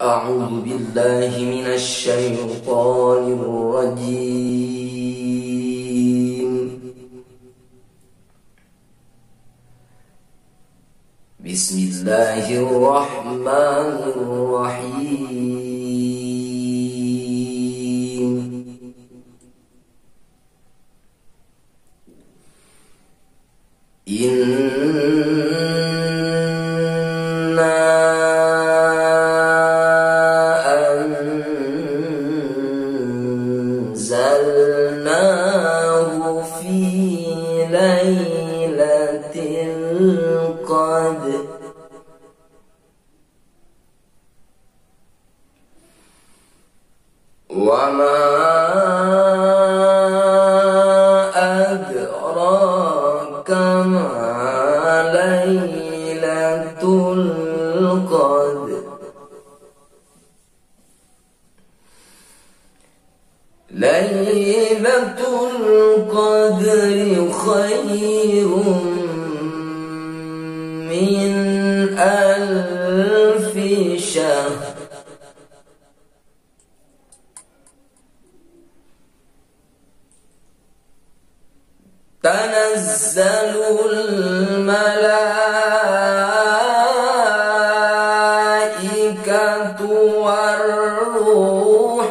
أعوذ بالله من الشيطان الرجيم. بسم الله الرحمن الرحيم. أنزلناه ليلة القدر وما أدراك ما ليلة القدر. ليلة القدر خير من ألف شهر. تنزل الملائكة والروح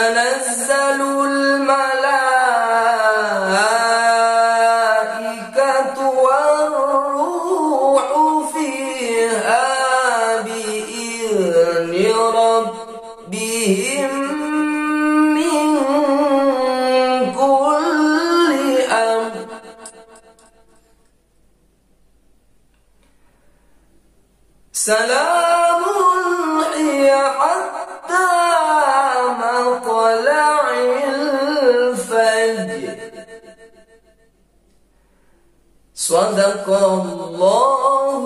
تنزل الملائكة والروح فيها بإذن ربهم من كل أمر. سلام الفجر صدق الله